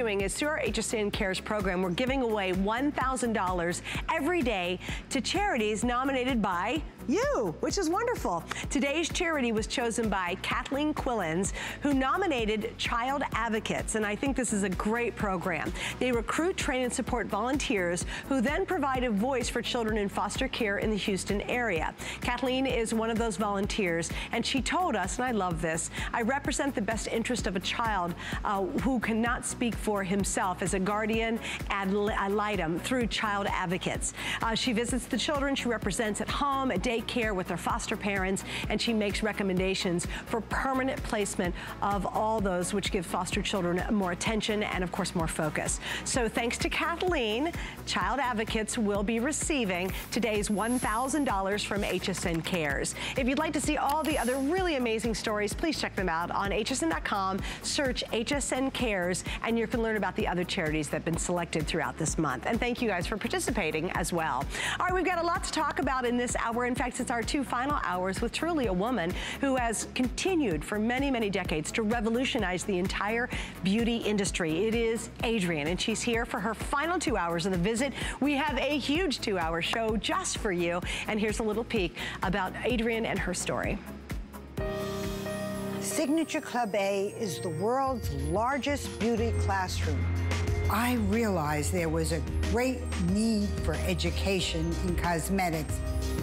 doing is through our HSN Cares program, we're giving away $1,000 every day to charities nominated by you, which is wonderful. Today's charity was chosen by Kathleen Quillens, who nominated Child Advocates, and I think this is a great program. They recruit, train, and support volunteers who then provide a voice for children in foster care in the Houston area. Kathleen is one of those volunteers, and she told us, and I love this, I represent the best interest of a child uh, who cannot speak for himself as a guardian ad litem through Child Advocates. Uh, she visits the children she represents at home, at daycare with their foster parents, and she makes recommendations for permanent placement of all those which give foster children more attention and of course more focus. So thanks to Kathleen, Child Advocates will be receiving today's $1,000 from HSN Cares. If you'd like to see all the other really amazing stories, please check them out on hsn.com, search HSN Cares, and you can learn about the other charities that have been selected throughout this month. And thank you guys for participating as well. All right, we've got a lot to talk about in this hour. In fact, it's our two final hours with truly a woman who has continued for many, many decades to revolutionize the entire beauty industry. It is Adrienne, and she's here for her final two hours of the visit. We have a huge two-hour show just for you, and here's a little peek about Adrienne and her story. Signature Club A is the world's largest beauty classroom. I realized there was a great need for education in cosmetics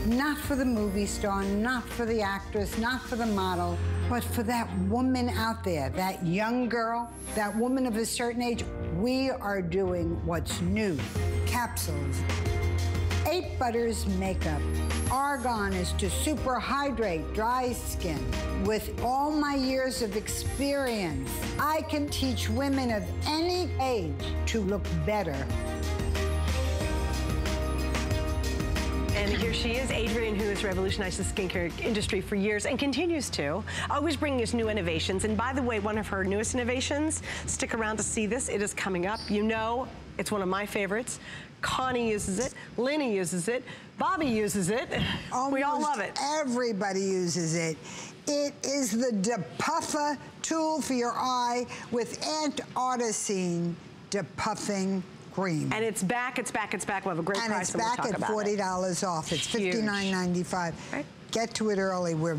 not for the movie star, not for the actress, not for the model, but for that woman out there, that young girl, that woman of a certain age. We are doing what's new. Capsules. Eight Butters Makeup. Argan is to super hydrate dry skin. With all my years of experience, I can teach women of any age to look better And here she is, Adrienne, who has revolutionized the skincare industry for years and continues to, always bringing us new innovations. And by the way, one of her newest innovations, stick around to see this, it is coming up. You know, it's one of my favorites. Connie uses it, Lenny uses it, Bobby uses it. Almost we all love it. everybody uses it. It is the Depuffa tool for your eye with Antarcticine depuffing cream. And it's back, it's back, it's back. We'll have a great and price it's back we'll at $40 it. off. It's $59.95. Right get to it early. We're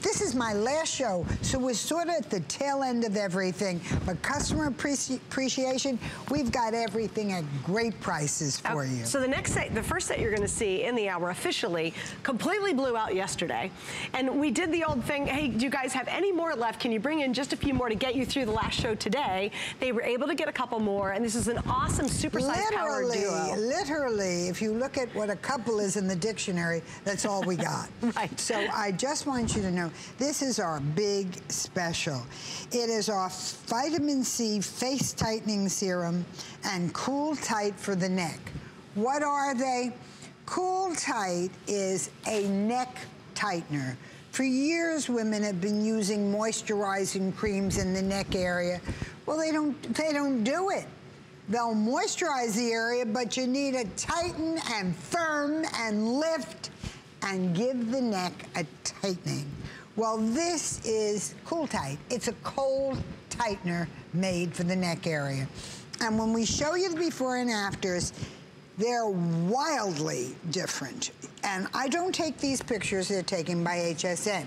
this is my last show, so we're sort of at the tail end of everything. But customer appreci appreciation, we've got everything at great prices for oh, you. So the next set, the first set you're going to see in the hour officially completely blew out yesterday, and we did the old thing. Hey, do you guys have any more left? Can you bring in just a few more to get you through the last show today? They were able to get a couple more, and this is an awesome supersized power duo. Literally, if you look at what a couple is in the dictionary, that's all we got. right. So I just want you to know, this is our big special. It is our vitamin C face tightening serum and Cool Tight for the neck. What are they? Cool Tight is a neck tightener. For years, women have been using moisturizing creams in the neck area. Well, they don't, they don't do it. They'll moisturize the area, but you need to tighten and firm and lift and give the neck a tightening. Well, this is Cool Tight. It's a cold tightener made for the neck area. And when we show you the before and afters, they're wildly different. And I don't take these pictures, they're taken by HSN.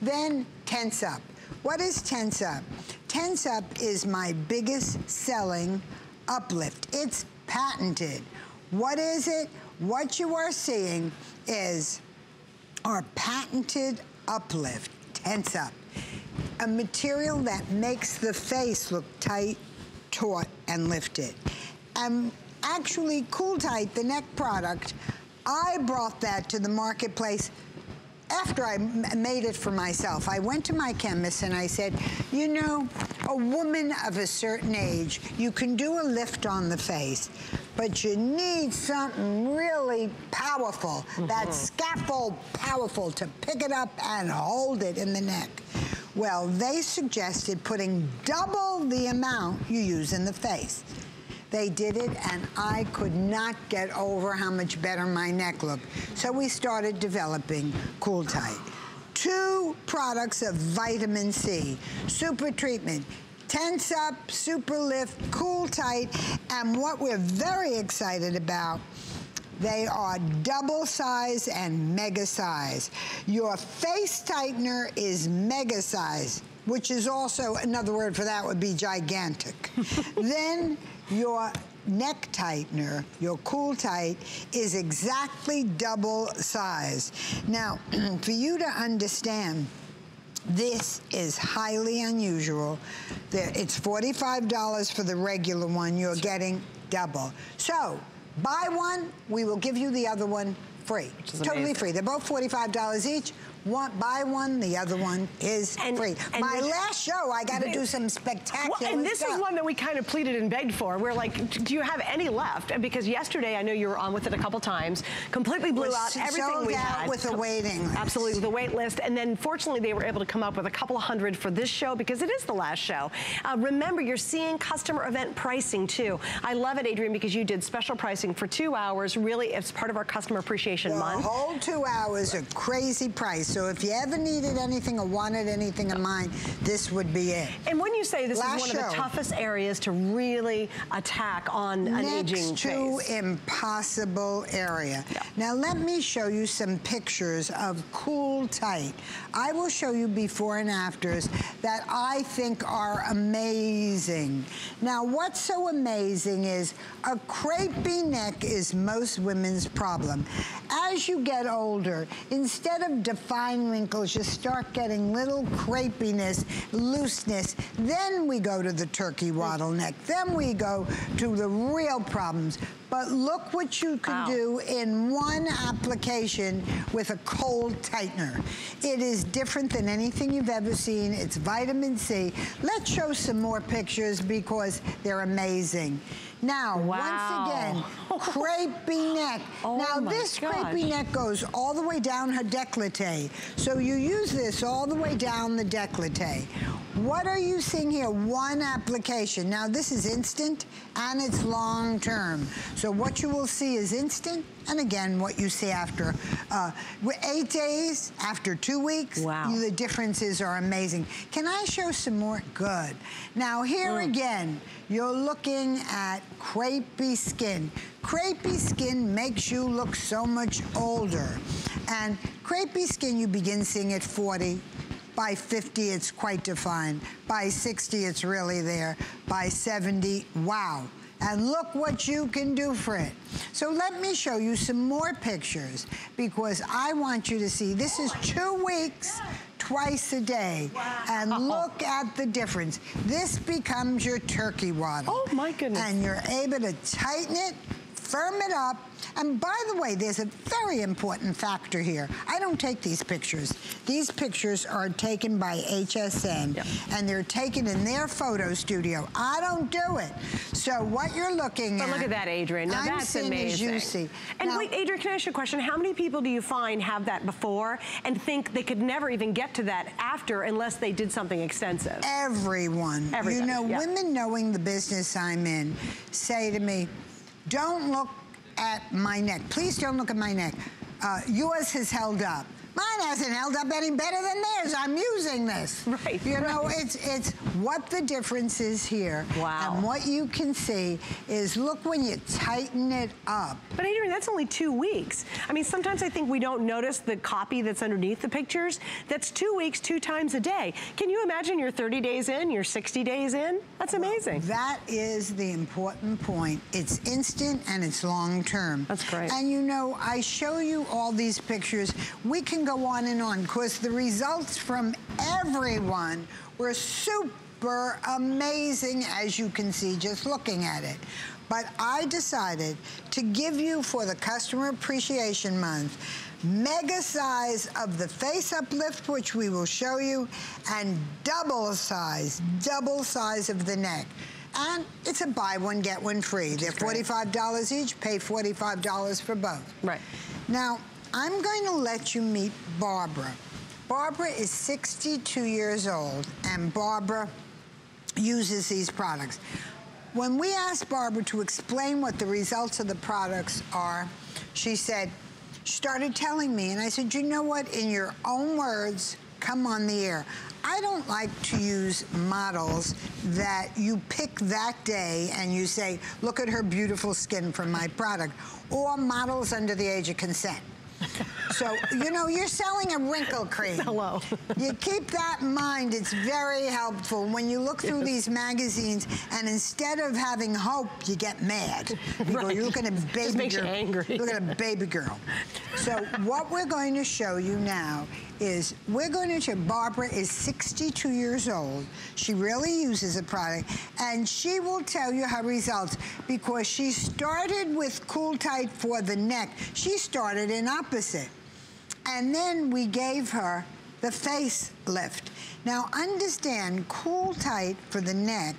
Then Tense Up. What is Tense Up? Tense Up is my biggest selling uplift. It's patented. What is it? What you are seeing is our patented uplift, tense up, a material that makes the face look tight, taut, and lifted. And actually, Cool Tight, the neck product, I brought that to the marketplace after I made it for myself, I went to my chemist and I said, you know, a woman of a certain age, you can do a lift on the face, but you need something really powerful, mm -hmm. that scaffold powerful to pick it up and hold it in the neck. Well, they suggested putting double the amount you use in the face. They did it, and I could not get over how much better my neck looked. So we started developing Cool Tight. Two products of vitamin C, super treatment. Tense up, super lift, cool tight, and what we're very excited about they are double size and mega size. Your face tightener is mega size, which is also, another word for that would be gigantic. then your neck tightener, your cool tight, is exactly double size. Now, for you to understand, this is highly unusual. It's $45 for the regular one. You're getting double. So Buy one, we will give you the other one free. Totally amazing. free. They're both $45 each. One, buy one, the other one is and, free. And My last show, I got to do some spectacular well, And this stuff. is one that we kind of pleaded and begged for. We're like, do you have any left? Because yesterday, I know you were on with it a couple times, completely blew out everything we had. with a waiting list. Absolutely, with a wait list. And then fortunately, they were able to come up with a couple of hundred for this show because it is the last show. Uh, remember, you're seeing customer event pricing too. I love it, Adrienne, because you did special pricing for two hours. Really, it's part of our customer appreciation the month. The whole two hours, a crazy price. So if you ever needed anything or wanted anything of mine, this would be it. And when you say this Last is one show, of the toughest areas to really attack on an aging face. Next to impossible area. Yeah. Now let me show you some pictures of Cool Tight. I will show you before and afters that I think are amazing. Now what's so amazing is a crepey neck is most women's problem. As you get older, instead of defined wrinkles, you start getting little crepiness, looseness. Then we go to the turkey waddle neck. Then we go to the real problems. But look what you can wow. do in one application with a cold tightener. It is different than anything you've ever seen. It's vitamin C. Let's show some more pictures because they're amazing. Now, wow. once again, crepey neck. Oh now, this gosh. crepey neck goes all the way down her décolleté. So you use this all the way down the décolleté. What are you seeing here? One application. Now, this is instant and it's long term. So what you will see is instant and again, what you see after uh, eight days, after two weeks, wow. the differences are amazing. Can I show some more? Good. Now, here mm. again, you're looking at crepey skin. Crepey skin makes you look so much older. And crepey skin, you begin seeing at 40, by 50, it's quite defined. By 60, it's really there. By 70, wow. And look what you can do for it. So let me show you some more pictures because I want you to see this is two weeks twice a day. Wow. And look at the difference. This becomes your turkey waddle. Oh my goodness. And you're able to tighten it, firm it up, and by the way, there's a very important factor here. I don't take these pictures. These pictures are taken by HSN, yep. and they're taken in their photo studio. I don't do it. So what you're looking but at... But look at that, Adrienne. Now I'm that's amazing. see. And now, wait, Adrienne, can I ask you a question? How many people do you find have that before and think they could never even get to that after unless they did something extensive? Everyone. Everybody, you know, women knowing the business I'm in say to me, don't look at my neck. Please don't look at my neck. Uh, yours has held up. Mine hasn't held up any better than theirs. I'm using this. Right. You right. know, it's it's what the difference is here. Wow. And what you can see is look when you tighten it up. But Adrienne, that's only two weeks. I mean, sometimes I think we don't notice the copy that's underneath the pictures. That's two weeks, two times a day. Can you imagine you're 30 days in, you're 60 days in? That's amazing. Well, that is the important point. It's instant and it's long term. That's great. And you know, I show you all these pictures. We can go on and on because the results from everyone were super amazing, as you can see just looking at it. But I decided to give you for the Customer Appreciation Month mega size of the face uplift, which we will show you, and double size, double size of the neck. And it's a buy one, get one free. They're $45 each, pay $45 for both. Right. Now, I'm going to let you meet Barbara. Barbara is 62 years old, and Barbara uses these products. When we asked Barbara to explain what the results of the products are, she said, she started telling me, and I said, you know what, in your own words, come on the air. I don't like to use models that you pick that day and you say, look at her beautiful skin from my product, or models under the age of consent. So, you know, you're selling a wrinkle cream. Hello. you keep that in mind. It's very helpful when you look through these magazines and instead of having hope, you get mad. You right. go, you're looking at a baby girl. You angry. Look at a baby girl. So what we're going to show you now is we're going to Barbara is 62 years old. She really uses a product and she will tell you her results because she started with Cool Tight for the neck. She started in opposite. And then we gave her the face lift. Now understand, Cool Tight for the neck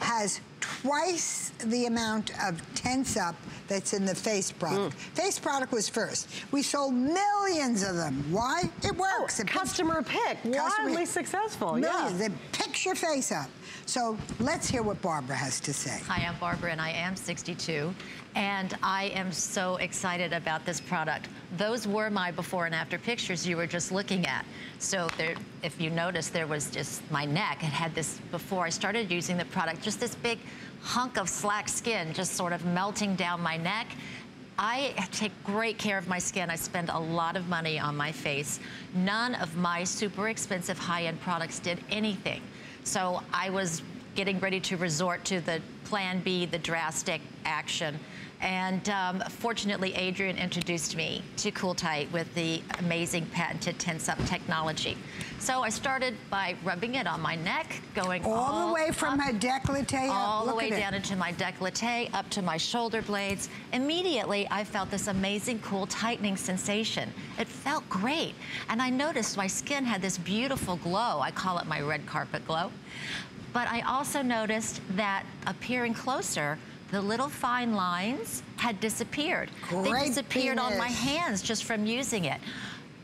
has twice the amount of Tense Up that's in the face product. Mm. Face product was first. We sold millions of them. Why? It works. Oh, it customer pick, wildly successful. Millions. Yeah. It picks your face up. So let's hear what Barbara has to say. Hi, I'm Barbara and I am 62 and I am so excited about this product. Those were my before and after pictures you were just looking at. So there, if you notice, there was just my neck. It had this, before I started using the product, just this big hunk of slack skin just sort of melting down my neck. I take great care of my skin. I spend a lot of money on my face. None of my super expensive high-end products did anything. So I was getting ready to resort to the plan B, the drastic action. And um, fortunately, Adrienne introduced me to Cool Tight with the amazing patented Tense Up technology. So I started by rubbing it on my neck, going all, all the way from up, my décolleté all the way down it. into my décolleté, up to my shoulder blades. Immediately, I felt this amazing, cool tightening sensation. It felt great. And I noticed my skin had this beautiful glow. I call it my red carpet glow. But I also noticed that appearing closer, the little fine lines had disappeared. Great they disappeared finish. on my hands just from using it.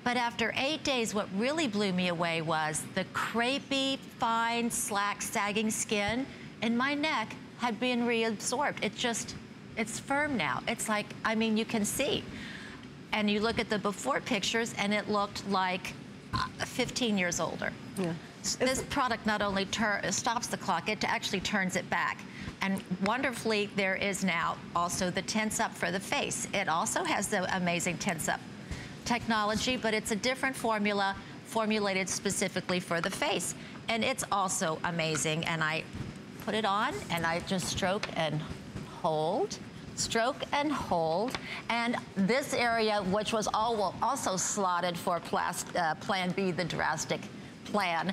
But after eight days, what really blew me away was the crepey, fine, slack, sagging skin in my neck had been reabsorbed. It just, it's firm now. It's like, I mean, you can see. And you look at the before pictures and it looked like uh, 15 years older. Yeah. This product not only stops the clock, it actually turns it back. And wonderfully, there is now also the Tense Up for the face. It also has the amazing Tense Up technology, but it's a different formula formulated specifically for the face. And it's also amazing. And I put it on and I just stroke and hold stroke and hold. And this area, which was all, also slotted for uh, Plan B, the drastic plan,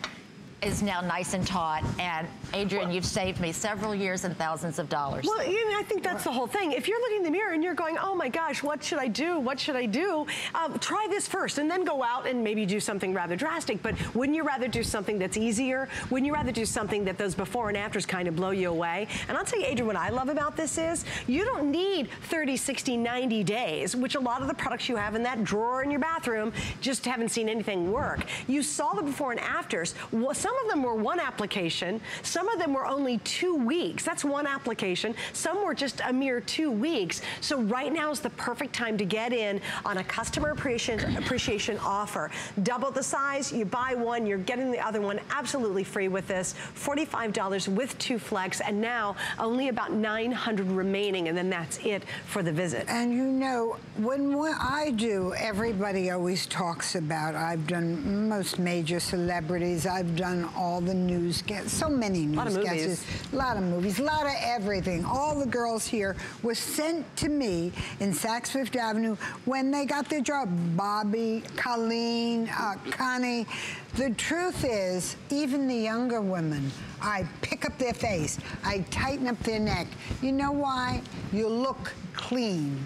is now nice and taut. And Adrienne, well, you've saved me several years and thousands of dollars. Well, you know, I think that's the whole thing. If you're looking in the mirror and you're going, oh my gosh, what should I do? What should I do? Um, try this first and then go out and maybe do something rather drastic. But wouldn't you rather do something that's easier? Wouldn't you rather do something that those before and afters kind of blow you away? And I'll tell you, Adrienne, what I love about this is you don't need 30, 60, 90 days, which a lot of the products you have in that drawer in your bathroom just haven't seen anything work. You saw the before and afters. Some of them were one application. Some of them were only two weeks. That's one application. Some were just a mere two weeks. So right now is the perfect time to get in on a customer appreciation, appreciation offer. Double the size, you buy one, you're getting the other one absolutely free with this. $45 with two flex, and now only about 900 remaining, and then that's it for the visit. And you know, when I do, everybody always talks about, I've done most major celebrities, I've done all the news guests, so many newscasts. A lot of movies, a lot of everything. All the girls here were sent to me in Saks Fifth Avenue when they got their job. Bobby, Colleen, uh, Connie. The truth is, even the younger women, I pick up their face, I tighten up their neck. You know why? You look clean.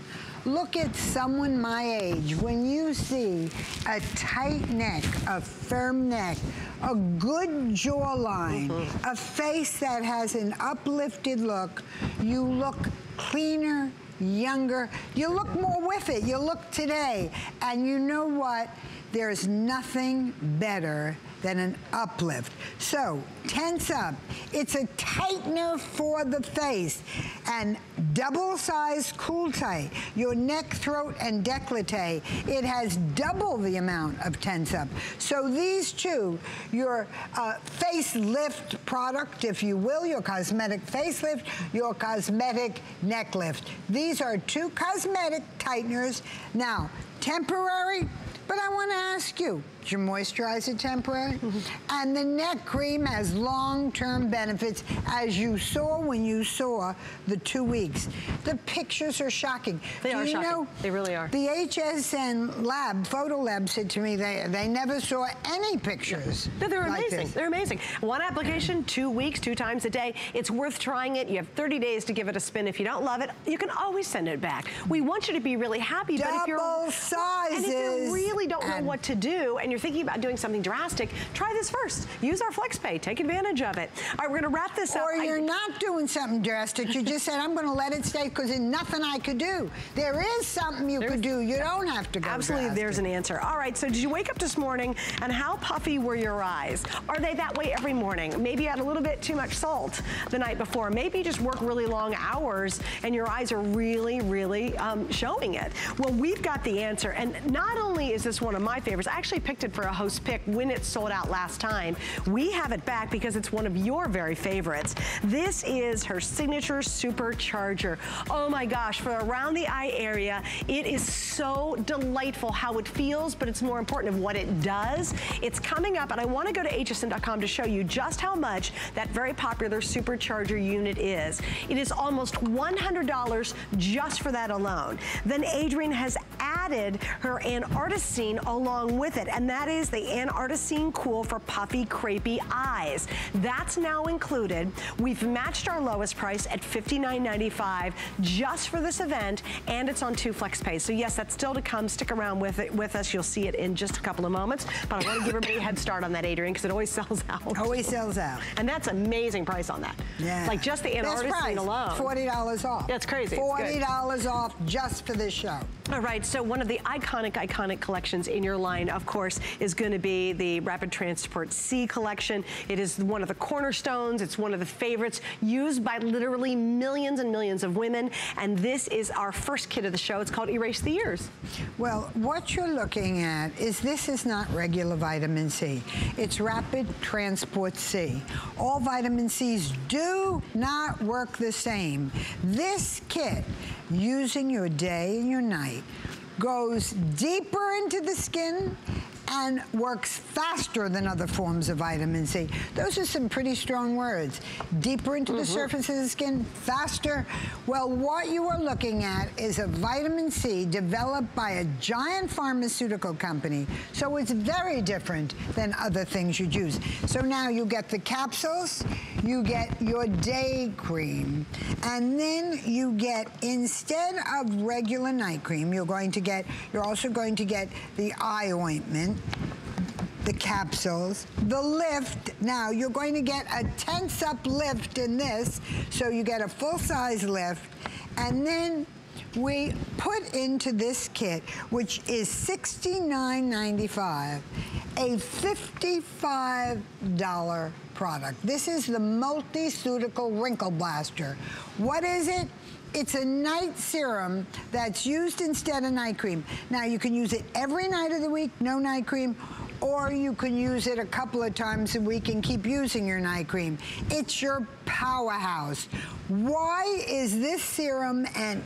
Look at someone my age. When you see a tight neck, a firm neck, a good jawline, mm -hmm. a face that has an uplifted look, you look cleaner, younger, you look more with it. You look today. And you know what? There's nothing better than an uplift. So, tense up. It's a tightener for the face and double size cool tight. Your neck, throat, and décolleté. It has double the amount of tense up. So these two, your uh, facelift product, if you will, your cosmetic facelift, your cosmetic neck lift. These are two cosmetic tighteners. Now, temporary, but I want to ask you, is your moisturizer temporary? Mm -hmm. And the neck cream has long-term benefits, as you saw when you saw the two weeks. The pictures are shocking. They Do are you shocking. Know, they really are. The HSN lab, Photo Lab, said to me they, they never saw any pictures. Yeah. They're like amazing. This. They're amazing. One application, two weeks, two times a day. It's worth trying it. You have 30 days to give it a spin. If you don't love it, you can always send it back. We want you to be really happy. Double but if you're, sizes. And if you really don't know what to do and you're thinking about doing something drastic, try this first. Use our FlexPay. Take advantage of it. All right, we're going to wrap this or up. Or you're I, not doing something drastic. You just said, I'm going to let it stay because there's nothing I could do. There is something you could do. You don't have to go Absolutely, drastic. there's an answer. All right, so did you wake up this morning and how puffy were your eyes? Are they that way every morning? Maybe you had a little bit too much salt the night before. Maybe you just work really long hours and your eyes are really, really um, showing it. Well, we've got the answer. And not only is this one of my favorites, I actually picked it for a host pick when it sold out last time. We have it back because it's one of your very favorites. This is her signature supercharger. Oh my gosh, for around the eye area, it is so delightful how it feels, but it's more important of what it does. It's coming up, and I want to go to hsn.com to show you just how much that very popular supercharger unit is. It is almost $100 just for that alone. Then Adrienne has added her Antarcticine along with it, and that is the Antarcticine Cool for puffy, crepey eyes. That's now included. We've matched our lowest price at $59.95 just for this event, and it's on two flex pays. So yes, that's still to come. Stick around with it with us. You'll see it in just a couple of moments. But I want to give everybody a head start on that, Adrienne, because it always sells out. Always sells out. And that's amazing price on that. Yeah. Like just the Antarcticine alone. $40 off. That's crazy. $40 off just for this show. All right, so one of the iconic, iconic collections in your line, of course, is going to be the Rapid Transport C collection. It is one of the cornerstones. It's one of the favorites used by literally millions and millions of women. And this is our first kit of the show. It's called Erase the Years. Well, what you're looking at is this is not regular vitamin C. It's Rapid Transport C. All vitamin Cs do not work the same. This kit, using your day and your night, goes deeper into the skin and works faster than other forms of vitamin C. Those are some pretty strong words. Deeper into mm -hmm. the mm-hmm. surface of the skin, faster. Well, what you are looking at is a vitamin C developed by a giant pharmaceutical company. So it's very different than other things you'd use. So now you get the capsules, you get your day cream, and then you get, instead of regular night cream, you're going to get, you're also going to get the eye ointment, the capsules, the lift. Now, you're going to get a tense up lift in this, so you get a full-size lift, and then we put into this kit, which is $69.95, a $55 product. This is the Multiceutical Wrinkle Blaster. What is it? It's a night serum that's used instead of night cream. Now, you can use it every night of the week, no night cream, or you can use it a couple of times a week and keep using your night cream. It's your powerhouse. Why is this serum and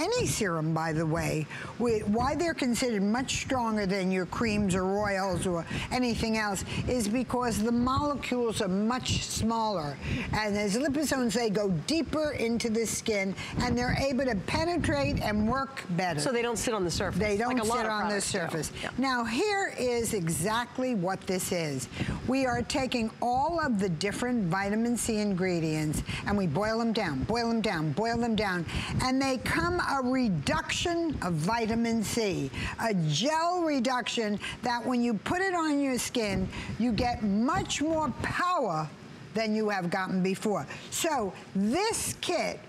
any serum, by the way, why they're considered much stronger than your creams or oils or anything else is because the molecules are much smaller. And as liposomes, they go deeper into the skin and they're able to penetrate and work better. So they don't sit on the surface. They don't like sit on the surface. Yeah. Now, here is exactly what this is. We are taking all of the different vitamin C ingredients and we boil them down, boil them down, boil them down, and they come a reduction of vitamin C, a gel reduction that when you put it on your skin, you get much more power than you have gotten before. So this kit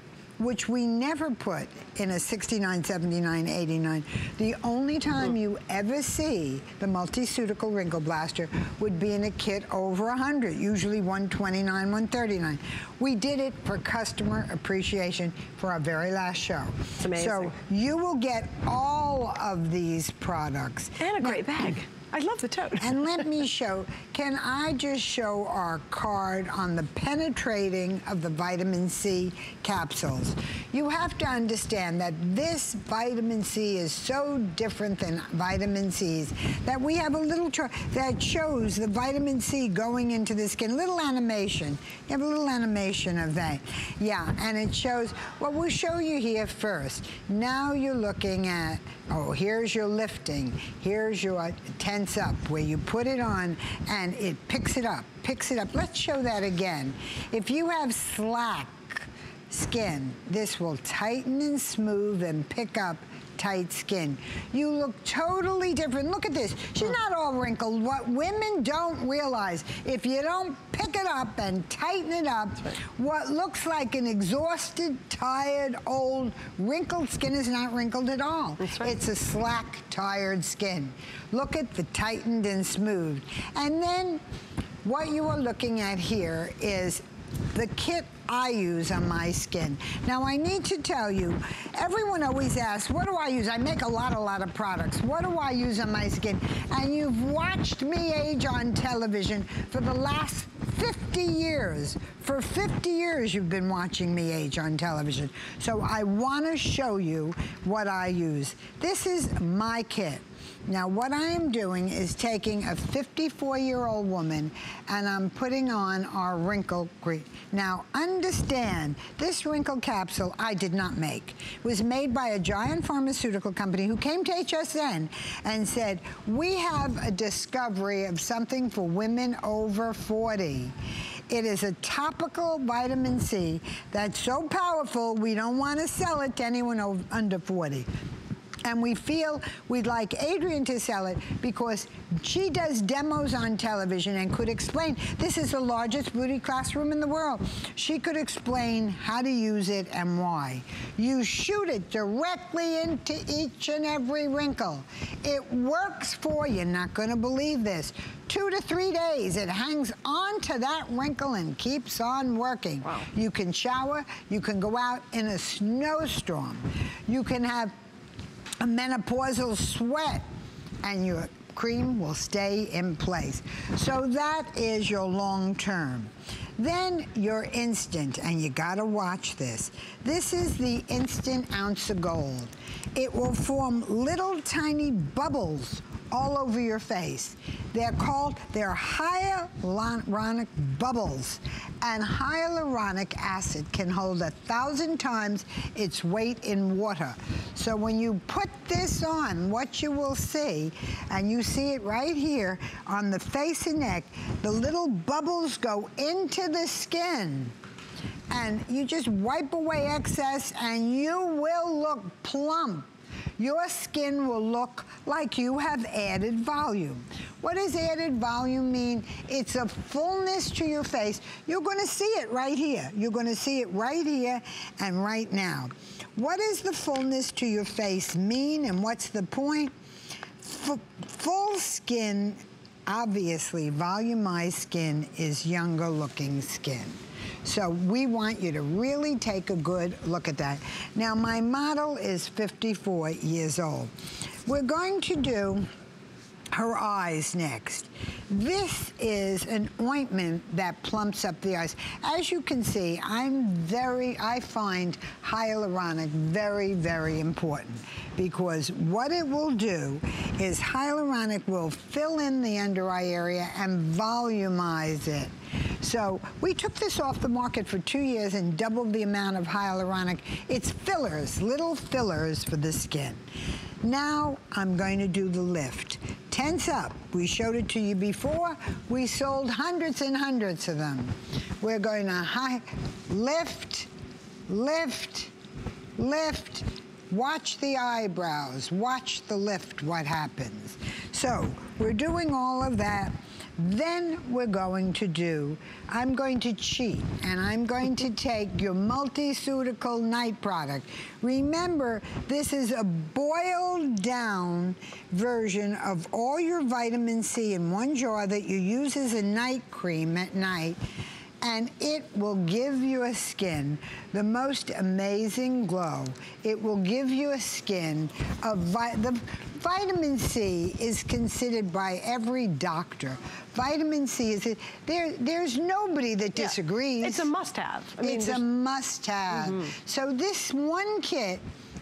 which we never put in a 69, 79, 89. The only time you ever see the Multiceutical Wrinkle Blaster would be in a kit over 100, usually 129, 139. We did it for customer appreciation for our very last show. It's amazing. So you will get all of these products. And a great bag. I love the tote. and let me show, can I just show our card on the penetrating of the vitamin C capsules? You have to understand that this vitamin C is so different than vitamin C's that we have a little chart that shows the vitamin C going into the skin, little animation. You have a little animation of that. Yeah, and it shows, well, we'll show you here first. Now you're looking at, oh, here's your lifting. Here's your 10 tense up, where you put it on and it picks it up, picks it up. Let's show that again. If you have slack skin, this will tighten and smooth and pick up tight skin. You look totally different. Look at this. She's not all wrinkled. What women don't realize, if you don't pick it up and tighten it up, right. what looks like an exhausted, tired, old, wrinkled skin is not wrinkled at all. Right. It's a slack, tired skin. Look at the tightened and smooth. And then what you are looking at here is the kit I use on my skin. Now, I need to tell you, everyone always asks, what do I use? I make a lot, a lot of products. What do I use on my skin? And you've watched me age on television for the last 50 years. For 50 years, you've been watching me age on television. So I want to show you what I use. This is my kit. Now, what I am doing is taking a 54-year-old woman and I'm putting on our wrinkle cream. Now, understand, this wrinkle capsule I did not make. It was made by a giant pharmaceutical company who came to HSN and said, we have a discovery of something for women over 40. It is a topical vitamin C that's so powerful, we don't want to sell it to anyone under 40. And we feel we'd like Adrienne to sell it because she does demos on television and could explain. This is the largest beauty classroom in the world. She could explain how to use it and why. You shoot it directly into each and every wrinkle. It works for you. Not going to believe this. Two to three days, it hangs onto that wrinkle and keeps on working. Wow. You can shower. You can go out in a snowstorm. You can have a menopausal sweat and your cream will stay in place. So that is your long term. Then your instant, and you gotta watch this. This is the instant ounce of gold. It will form little tiny bubbles all over your face. They're called, they're hyaluronic bubbles. And hyaluronic acid can hold a thousand times its weight in water. So when you put this on, what you will see, and you see it right here on the face and neck, the little bubbles go into the skin and you just wipe away excess and you will look plump your skin will look like you have added volume. What does added volume mean? It's a fullness to your face. You're gonna see it right here. You're gonna see it right here and right now. What does the fullness to your face mean and what's the point? F full skin, obviously, volumized skin is younger looking skin. So we want you to really take a good look at that. Now, my model is 54 years old. We're going to do her eyes next. This is an ointment that plumps up the eyes. As you can see, I'm very, I find hyaluronic very, very important because what it will do is hyaluronic will fill in the under eye area and volumize it. So we took this off the market for two years and doubled the amount of hyaluronic. It's fillers, little fillers for the skin. Now I'm going to do the lift. Tense up. We showed it to you before. We sold hundreds and hundreds of them. We're going to high, lift, lift, lift. Watch the eyebrows. Watch the lift, what happens. So we're doing all of that. Then we're going to do, I'm going to cheat and I'm going to take your multi-ceutical night product. Remember, this is a boiled down version of all your vitamin C in one jar that you use as a night cream at night and it will give you a skin, the most amazing glow. It will give you a skin of vi the vitamin C is considered by every doctor. Vitamin C is, a, there, there's nobody that disagrees. Yeah, it's a must-have. It's a must-have. Mm -hmm. So this one kit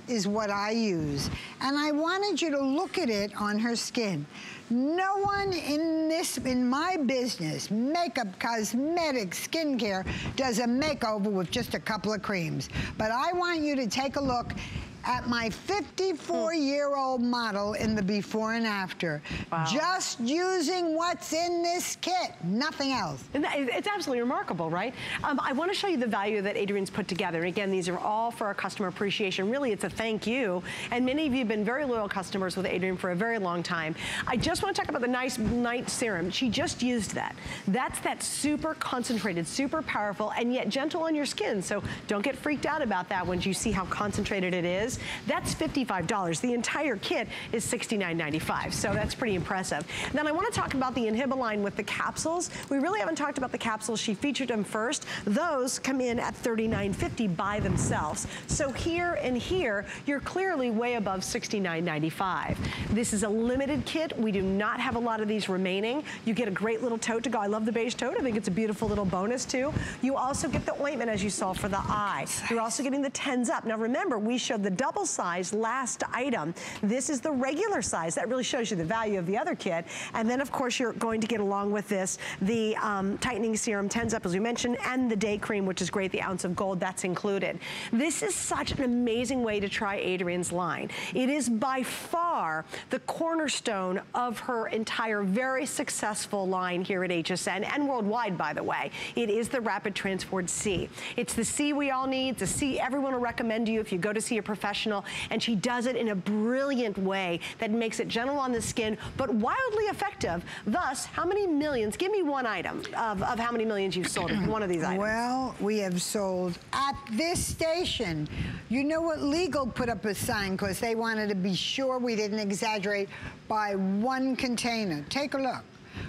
is what I use. And I wanted you to look at it on her skin. No one in this, in my business, makeup, cosmetics, skincare, does a makeover with just a couple of creams. But I want you to take a look at my 54-year-old model in the before and after. Wow. Just using what's in this kit, nothing else. it's absolutely remarkable, right? Um, I want to show you the value that Adrienne's put together. And again, these are all for our customer appreciation. Really, it's a thank you. And many of you have been very loyal customers with Adrienne for a very long time. I just want to talk about the nice night serum. She just used that. That's that super concentrated, super powerful, and yet gentle on your skin. So don't get freaked out about that once you see how concentrated it is that's $55. The entire kit is $69.95, so that's pretty impressive. then I want to talk about the Inhibiline with the capsules. We really haven't talked about the capsules. She featured them first. Those come in at $39.50 by themselves. So here and here, you're clearly way above $69.95. This is a limited kit. We do not have a lot of these remaining. You get a great little tote to go. I love the beige tote. I think it's a beautiful little bonus too. You also get the ointment as you saw for the eye. You're also getting the tense up. Now remember, we showed the double size last item. This is the regular size. That really shows you the value of the other kit. And then, of course, you're going to get along with this the um, tightening serum Tense Up, as we mentioned, and the day cream, which is great, the ounce of gold, that's included. This is such an amazing way to try Adrienne's line. It is by far the cornerstone of her entire very successful line here at HSN and worldwide, by the way. It is the Rapid Transport C. It's the C we all need, the C everyone will recommend to you if you go to see a professional professional, and she does it in a brilliant way that makes it gentle on the skin, but wildly effective. Thus, how many millions, give me one item of, of how many millions you've sold one of these items. Well, we have sold at this station. You know what, Legal put up a sign because they wanted to be sure we didn't exaggerate by one container. Take a look.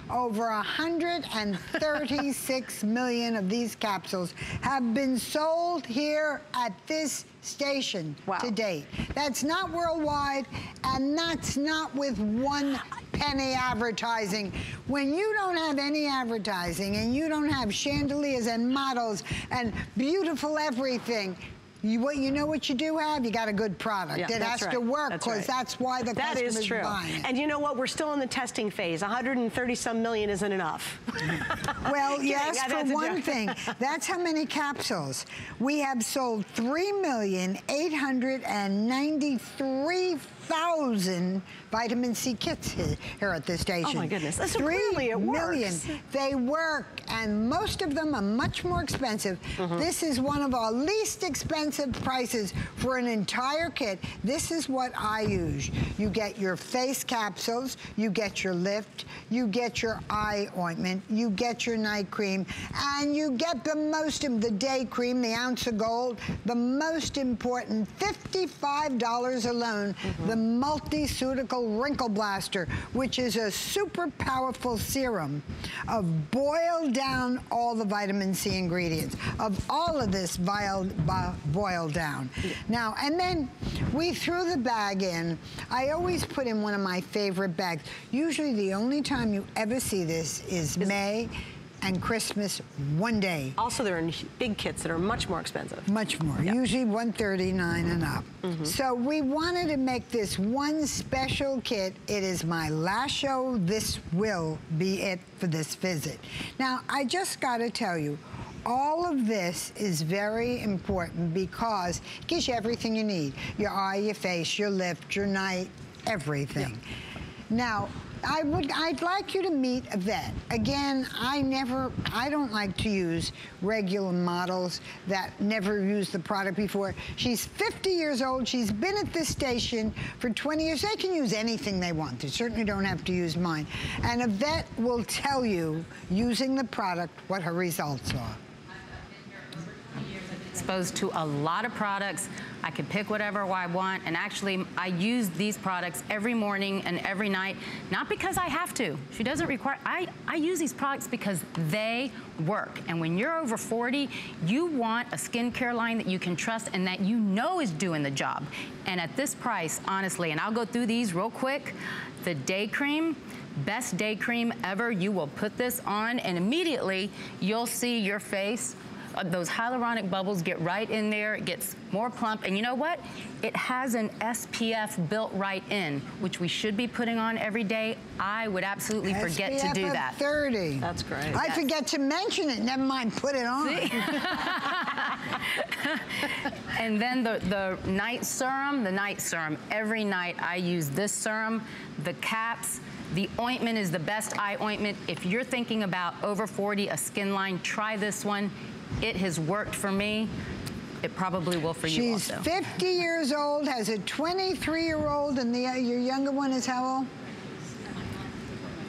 Over 136 million of these capsules have been sold here at this station wow. to date. That's not worldwide, and that's not with one penny advertising. When you don't have any advertising and you don't have chandeliers and models and beautiful everything, you, what, you know what you do have? You got a good product. Yeah, it has right. to work because that's, right. that's, why the that is true. buying it. And you know what? We're still in the testing phase. 130 some million isn't enough. well, yes, yeah, for one thing. That's how many capsules. We have sold 3,893 thousand vitamin C kits here at this station. Oh my goodness, that's Three really it million. Works. They work, and most of them are much more expensive. Mm -hmm. This is one of our least expensive prices for an entire kit. This is what I use. You get your face capsules, you get your lift, you get your eye ointment, you get your night cream, and you get the most of the day cream, the ounce of gold, the most important $55 alone, mm -hmm. the Wrinkle Blaster, which is a super powerful serum of boiled down all the vitamin C ingredients, of all of this boiled boiled down. Now, and then we threw the bag in. I always put in one of my favorite bags. Usually the only time you ever see this is, is May and Christmas one day. Also, they're in big kits that are much more expensive. Much more, yep. usually 139 and up. Mm -hmm. So we wanted to make this one special kit. It is my last show. This will be it for this visit. Now, I just got to tell you, all of this is very important because it gives you everything you need. Your eye, your face, your lift, your night, everything. Now, I would, I'd like you to meet Yvette. Again, I never, I don't like to use regular models that never used the product before. She's 50 years old. She's been at this station for 20 years. They can use anything they want. They certainly don't have to use mine. And Yvette will tell you, using the product, what her results are exposed to a lot of products. I can pick whatever I want. And actually, I use these products every morning and every night, not because I have to. She doesn't require, I, I use these products because they work. And when you're over 40, you want a skincare line that you can trust and that you know is doing the job. And at this price, honestly, and I'll go through these real quick, the day cream, best day cream ever. You will put this on and immediately you'll see your face uh, those hyaluronic bubbles get right in there, it gets more plump, and you know what? It has an SPF built right in, which we should be putting on every day. I would absolutely SPF forget to do that. 30. That's great. I yes. forget to mention it, never mind put it on. and then the, the night serum, the night serum, every night I use this serum, the caps, the ointment is the best eye ointment. If you're thinking about over 40, a skin line, try this one. It has worked for me. It probably will for you She's also. 50 years old, has a 23-year-old, and the, uh, your younger one is how old?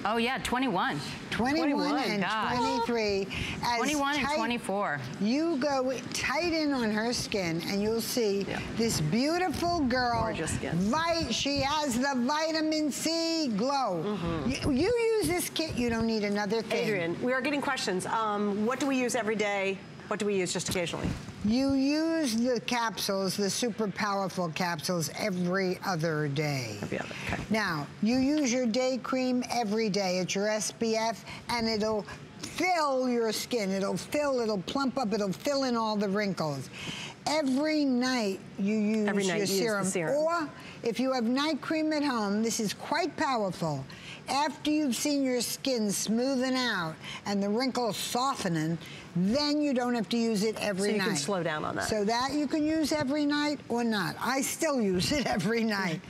Oh yeah, 21. 21, 21 and gosh. 23. As 21 tight, and 24. You go tight in on her skin and you'll see Yeah. this beautiful girl. Gorgeous skin. Vi- she has the vitamin C glow. Mm-hmm. You, you use this kit, you don't need another thing. Adrienne, we are getting questions. Um, what do we use every day? What do we use just occasionally? You use the capsules, the super powerful capsules, every other day. Every other, okay. Now, you use your day cream every day. It's your SPF, and it'll fill your skin. It'll fill, it'll plump up, it'll fill in all the wrinkles. Every night you use Every night your you use the serum. serum. Or if you have night cream at home, this is quite powerful. After you've seen your skin smoothing out and the wrinkles softening, then you don't have to use it every night. So you night. can slow down on that. So that you can use every night or not. I still use it every night.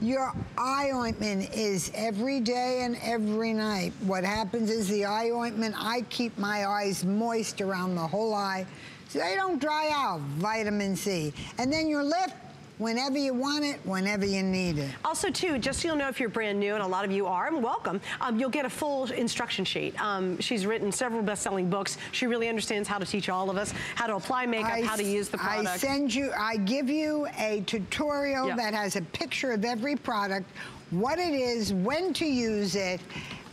Your eye ointment is every day and every night. What happens is the eye ointment, I keep my eyes moist around the whole eye so they don't dry out, vitamin C. And then your lip, whenever you want it, whenever you need it. Also, too, just so you'll know if you're brand new, and a lot of you are, and welcome, um, you'll get a full instruction sheet. Um, she's written several best-selling books. She really understands how to teach all of us how to apply makeup, I how to use the product. I send you, I give you a tutorial Yep. that has a picture of every product, what it is, when to use it,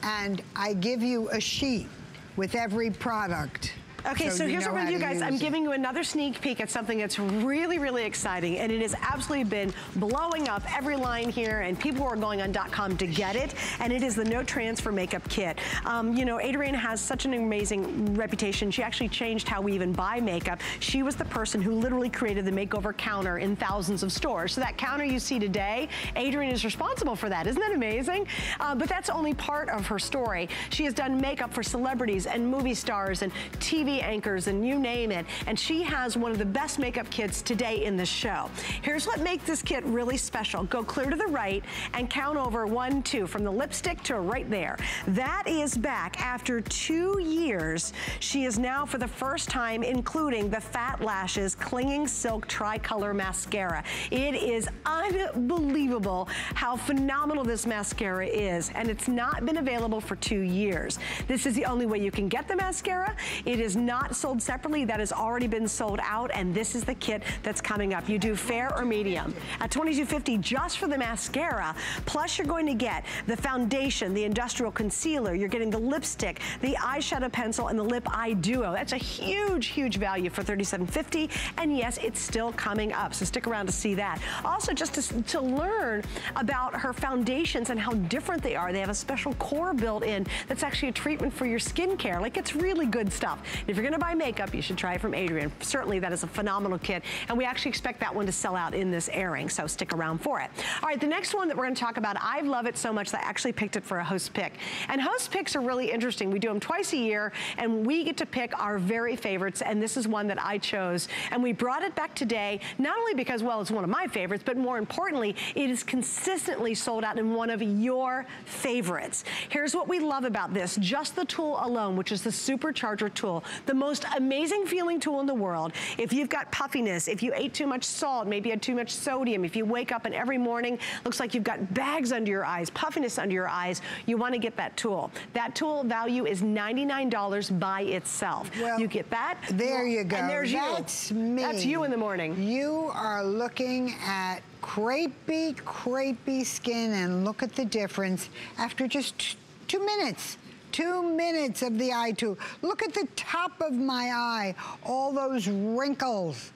and I give you a sheet with every product. Okay, so, you here's what we're gonna do, guys. I'm it. giving you another sneak peek at something that's really, really exciting, and it has absolutely been blowing up every line here, and people are going on .com to get it, and it is the No Transfer Makeup Kit. Um, you know, Adrienne has such an amazing reputation. She actually changed how we even buy makeup. She was the person who literally created the makeover counter in thousands of stores. So that counter you see today, Adrienne is responsible for that. Isn't that amazing? Uh, but that's only part of her story. She has done makeup for celebrities and movie stars and TV anchors and you name it. And she has one of the best makeup kits today in the show. Here's what makes this kit really special. Go clear to the right and count over one, two, from the lipstick to right there. That is back after two years. She is now for the first time including the Fat Lashes Clinging Silk Tricolor Mascara. It is unbelievable how phenomenal this mascara is and it's not been available for two years. This is the only way you can get the mascara. It is not sold separately. That has already been sold out and this is the kit that's coming up. You do fair or medium. At $22.50 just for the mascara. Plus you're going to get the foundation, the industrial concealer. You're getting the lipstick, the eyeshadow pencil, and the lip eye duo. That's a huge, huge value for $37.50. And yes, it's still coming up. So stick around to see that. Also, just to, to learn about her foundations and how different they are. They have a special core built in that's actually a treatment for your skincare. Like it's really good stuff. If you're gonna buy makeup, you should try it from Adrienne. Certainly that is a phenomenal kit. And we actually expect that one to sell out in this airing, so stick around for it. All right, the next one that we're gonna talk about, I love it so much that I actually picked it for a host pick. And host picks are really interesting. We do them twice a year, and we get to pick our very favorites, and this is one that I chose. And we brought it back today, not only because, well, it's one of my favorites, but more importantly, it is consistently sold out in one of your favorites. Here's what we love about this. Just the tool alone, which is the supercharger tool, the most amazing feeling tool in the world. If you've got puffiness, if you ate too much salt, maybe you had too much sodium, if you wake up and every morning looks like you've got bags under your eyes, puffiness under your eyes, you wanna get that tool. That tool value is $99 by itself. Well, you get that. There you go. And there's That's you. That's me. That's you in the morning. You are looking at crepey, crepey skin and look at the difference after just two minutes two minutes of the eye tool. Look at the top of my eye, all those wrinkles.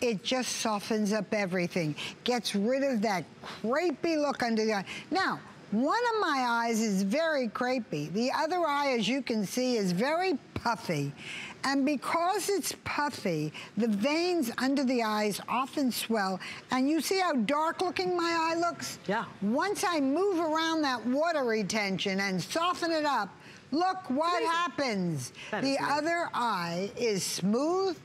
It just softens up everything, gets rid of that crepey look under the eye. Now, one of my eyes is very crepey. The other eye, as you can see, is very puffy. And because it's puffy, the veins under the eyes often swell. And you see how dark looking my eye looks? Yeah. Once I move around that water retention and soften it up, look what happens. The other eye is smooth.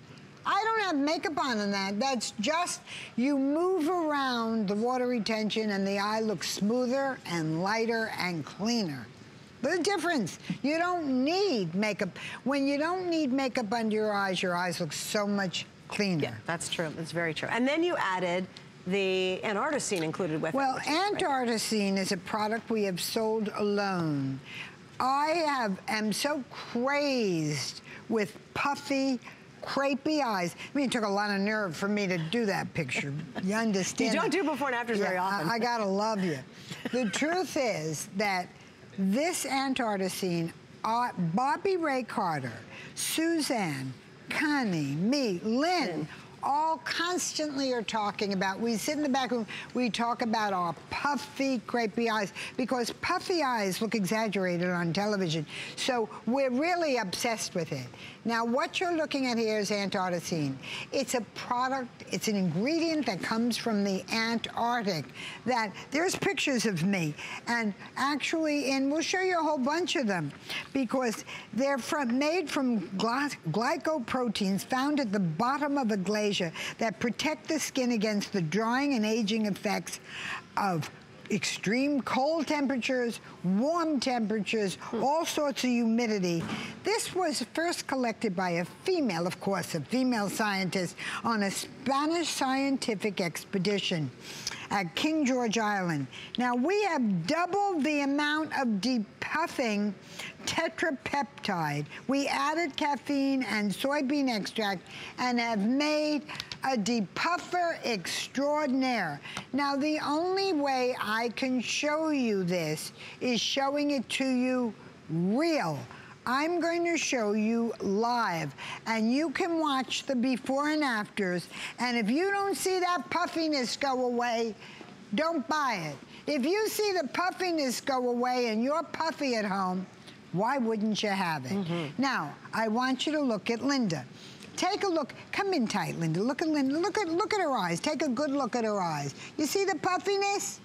I don't have makeup on in that. That's just, you move around the water retention and the eye looks smoother and lighter and cleaner. The difference. You don't need makeup. When you don't need makeup under your eyes, your eyes look so much cleaner. Yeah, that's true. That's very true. And then you added the Antarcticine included with well, it. Well, Antarcticine is a product we have sold alone. I have am so crazed with puffy, crepey eyes. I mean, it took a lot of nerve for me to do that picture. You understand? you don't do before and afters yeah, very often. I, I gotta love you. The truth is that this Antarcticine, uh, Bobbi Ray Carter, Suzanne, Connie, me, Lynn, all constantly are talking about, we sit in the back room, we talk about our puffy, crepey eyes, because puffy eyes look exaggerated on television. So we're really obsessed with it. Now, what you're looking at here is Antarcticine. It's a product, it's an ingredient that comes from the Antarctic. That there's pictures of me, and actually, and we'll show you a whole bunch of them, because they're from, made from glycoproteins found at the bottom of a glacier that protect the skin against the drying and aging effects of extreme cold temperatures, warm temperatures, hmm. all sorts of humidity. This was first collected by a female, of course, a female scientist on a Spanish scientific expedition at King George Island. Now, we have doubled the amount of depuffing tetrapeptide. We added caffeine and soybean extract and have made a depuffer extraordinaire. Now, the only way I can show you this is showing it to you real. I'm going to show you live, and you can watch the before and afters, and if you don't see that puffiness go away, don't buy it. If you see the puffiness go away and you're puffy at home, why wouldn't you have it? Mm -hmm. Now, I want you to look at Linda. Take a look. Come in tight, Linda. Look at Linda. Look at look at her eyes. Take a good look at her eyes. You see the puffiness?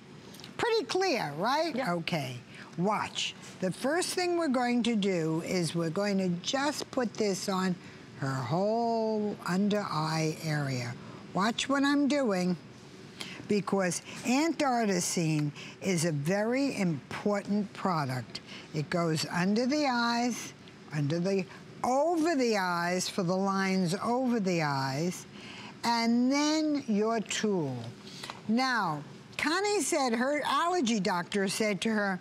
Pretty clear, right? Yeah. Okay. Watch. The first thing we're going to do is we're going to just put this on her whole under eye area. Watch what I'm doing because Antarcticine is a very important product. It goes under the eyes, under the over the eyes for the lines over the eyes, and then your tool. Now, Connie said her allergy doctor said to her,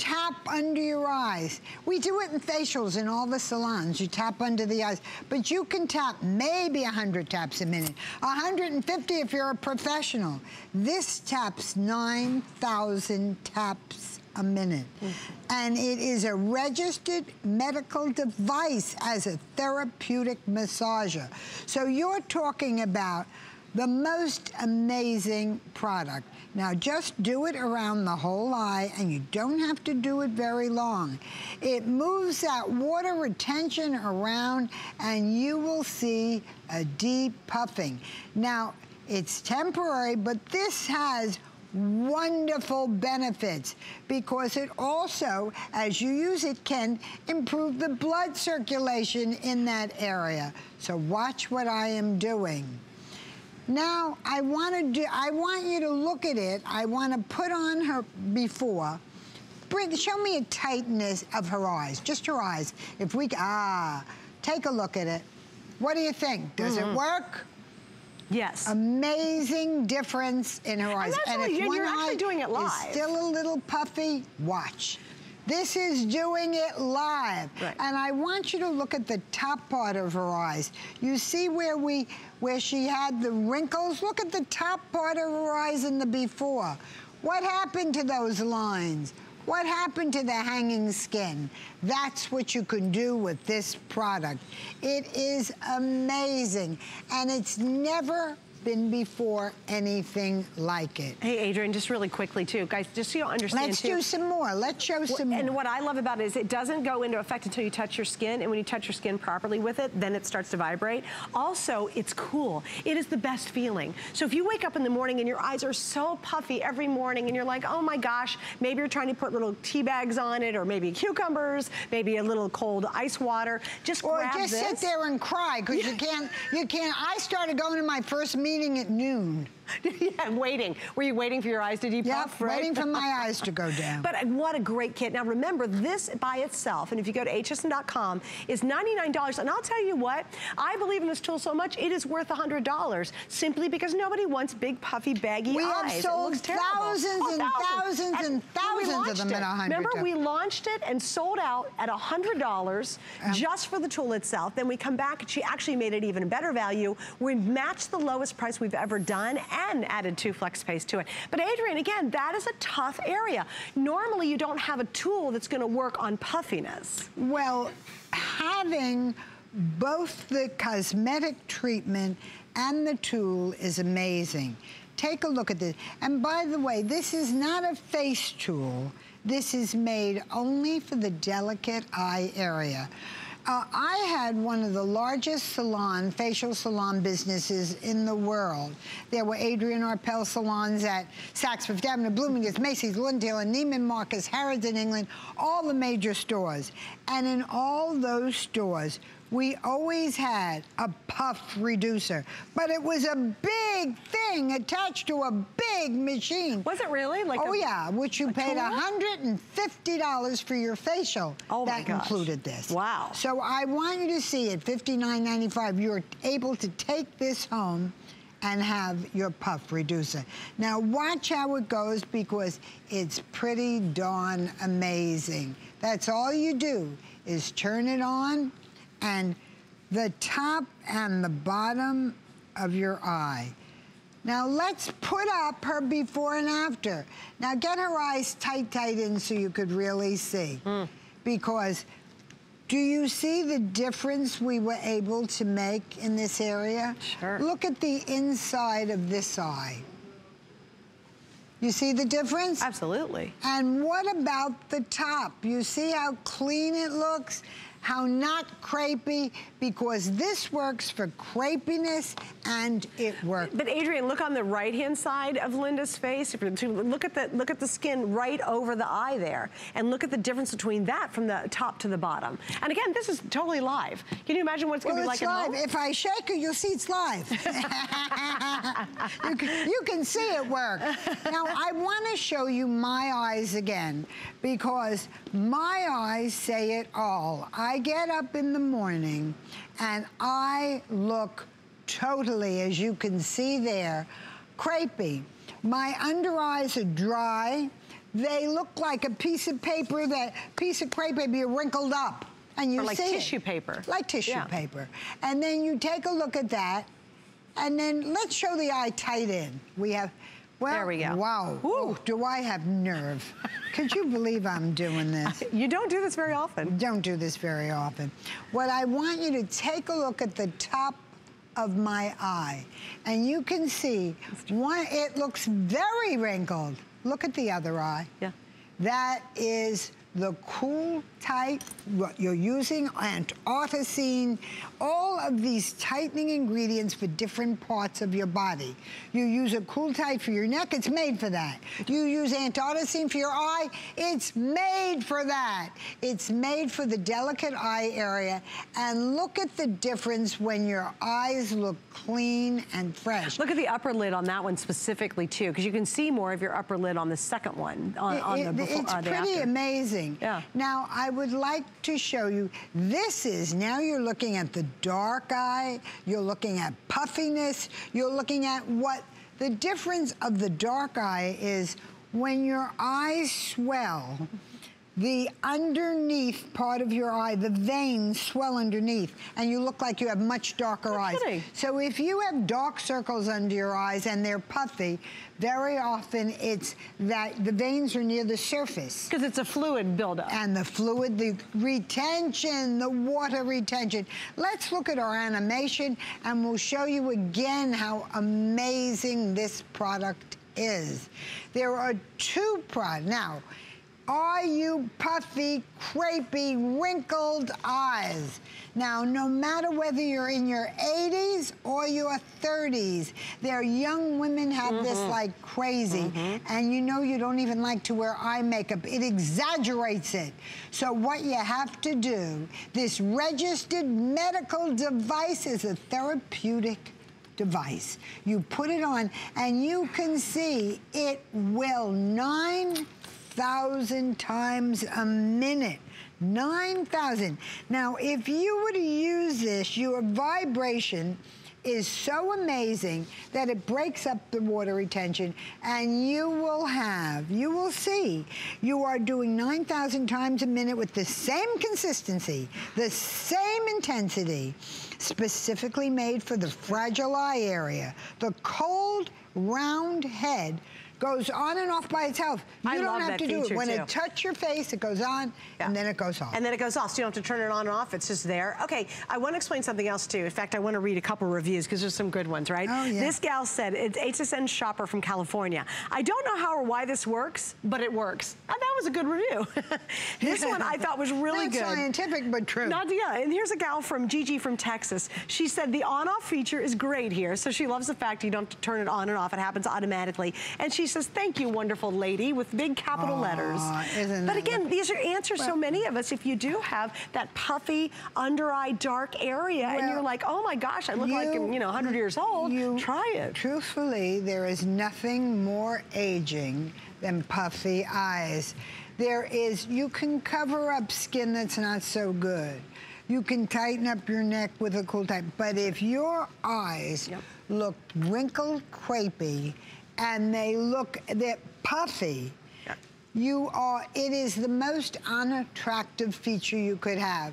tap under your eyes. We do it in facials in all the salons. You tap under the eyes. But you can tap maybe 100 taps a minute. 150 if you're a professional. This taps 9,000 taps a minute. Mm -hmm. And it is a registered medical device as a therapeutic massager. So you're talking about the most amazing product. Now just do it around the whole eye and you don't have to do it very long. It moves that water retention around and you will see a deep puffing. Now it's temporary, but this has wonderful benefits because it also, as you use it, can improve the blood circulation in that area. So watch what I am doing. Now, I want to do, I want you to look at it. I want to put on her before. Bring, show me a tightness of her eyes, just her eyes. If we, ah, take a look at it. What do you think? Does mm -hmm. it mm-hmm. work? Yes. Amazing difference in her eyes. And, and if one you're actually doing it live. still a little puffy, watch. This is doing it live. Right. And I want you to look at the top part of her eyes. You see where we, where she had the wrinkles? Look at the top part of her eyes in the before. What happened to those lines? What happened to the hanging skin? That's what you can do with this product. It is amazing, and it's never been before anything like it. Hey, Adrienne, just really quickly, too. Guys, just so you understand, Let's too, do some more. Let's show some and more. what I love about it is it doesn't go into effect until you touch your skin, and when you touch your skin properly with it, then it starts to vibrate. Also, it's cool. It is the best feeling. So if you wake up in the morning and your eyes are so puffy every morning, and you're like, oh my gosh, maybe you're trying to put little tea bags on it, or maybe cucumbers, maybe a little cold ice water, just or just this. sit there and cry, because you can't, you can't. I started going to my first meeting at noon. yeah, waiting. Were you waiting for your eyes to depuff? Yep, right? waiting for my eyes to go down. But what a great kit. Now remember, this by itself, and if you go to hsn.com, is $99. And I'll tell you what, I believe in this tool so much, it is worth $100 simply because nobody wants big, puffy, baggy we eyes. We have sold thousands, oh, and thousands and, and thousands of them it. at 100 Remember, we launched it and sold out at $100 um, just for the tool itself. Then we come back, and she actually made it even a better value. We matched the lowest price we've ever done, and added two flex pays to it. But Adrienne, again, that is a tough area. Normally, you don't have a tool that's gonna work on puffiness. Well, having both the cosmetic treatment and the tool is amazing. Take a look at this. And by the way, this is not a face tool. This is made only for the delicate eye area. Uh, I had one of the largest salon, facial salon businesses in the world. There were Adrien Arpel salons at Saks Fifth Avenue, Bloomingdale's, Macy's, Lundale, and Neiman Marcus, Harrods in England, all the major stores. And in all those stores, we always had a puff reducer, but it was a big thing attached to a big machine. Was it really? Like oh a, yeah, which you paid $150 for your facial. Oh that my included this. Wow. So I want you to see it, $59.95. You're able to take this home and have your puff reducer. Now watch how it goes because it's pretty darn amazing. That's all you do is turn it on and the top and the bottom of your eye. Now let's put up her before and after. Now get her eyes tight, tight in so you could really see. Mm. Because do you see the difference we were able to make in this area? Sure. Look at the inside of this eye. You see the difference? Absolutely. And what about the top? You see how clean it looks? How not crepey, because this works for crepiness and it works. But Adrienne, look on the right-hand side of Linda's face. Look at the look at the skin right over the eye there, and look at the difference between that from the top to the bottom. And again, this is totally live. Can you imagine what it's going to well, be like live. If I shake her, you'll see it's live. you, can, you can see it work. Now, I want to show you my eyes again because my eyes say it all. I get up in the morning and I look totally, as you can see there, crepey. My under eyes are dry. They look like a piece of paper, that piece of crepe paper wrinkled up. And you or like tissue it. paper. Like tissue yeah. paper. And then you take a look at that, and then let's show the eye tight in. We have well, there we go. Wow. Ooh, do I have nerve. Could you believe I'm doing this? You don't do this very often. Don't do this very often. What I want you to take a look at the top of my eye. And you can see, one, it looks very wrinkled. Look at the other eye. Yeah. That is the cool tight, what you're using, antarcticine, all of these tightening ingredients for different parts of your body. You use a cool tight for your neck, it's made for that. You use antarcticine for your eye, it's made for that. It's made for the delicate eye area. And look at the difference when your eyes look clean and fresh. Look at the upper lid on that one specifically too, because you can see more of your upper lid on the second one. On, It- on it- the before, it's uh, the pretty after. amazing. Yeah. Now, I would like to show you, this is, now you're looking at the dark eye, you're looking at puffiness, you're looking at what, the difference of the dark eye is when your eyes swell, the underneath part of your eye, the veins swell underneath, and you look like you have much darker eyes. kidding. So if you have dark circles under your eyes and they're puffy, very often it's that the veins are near the surface. Because it's a fluid buildup. And the fluid, the retention, the water retention. Let's look at our animation and we'll show you again how amazing this product is. There are two products. Now, are you puffy, crepey, wrinkled eyes? Now, no matter whether you're in your 80s or your 30s, there young women have this mm-hmm. like crazy. Mm-hmm. And you know you don't even like to wear eye makeup. It exaggerates it. So what you have to do, this registered medical device is a therapeutic device. You put it on and you can see it will 9,000 times a minute. 9,000. Now, if you were to use this, your vibration is so amazing that it breaks up the water retention and you will have, you will see, you are doing 9,000 times a minute with the same consistency, the same intensity, specifically made for the fragile eye area. The cold, round head goes on and off by itself. You I don't have to do it. When too. it touches your face, it goes on and then it goes off. And then it goes off, so you don't have to turn it on and off. It's just there. Okay, I want to explain something else too. In fact, I want to read a couple reviews because there's some good ones, right? Oh, yeah. This gal said, it's HSN shopper from California. I don't know how or why this works, but it works. And that was a good review. this one I thought was really Not good. scientific, but true. Not, yeah, and here's a gal from Gigi from Texas. She said the on-off feature is great here, so she loves the fact you don't have to turn it on and off. It happens automatically. And she says, thank you, wonderful lady, with big capital Aw, letters. but again, these are answers so many of us, if you do have that puffy, under-eye, dark area, and you're like, oh my gosh, I look like I'm, you know, 100 years old, you- try it. Truthfully, there is nothing more aging than puffy eyes. There is, you can cover up skin that's not so good. You can tighten up your neck with a cool tight. But if your eyes Yep. look wrinkled, crepey, and they look, they're puffy, Yeah. you are, it is the most unattractive feature you could have.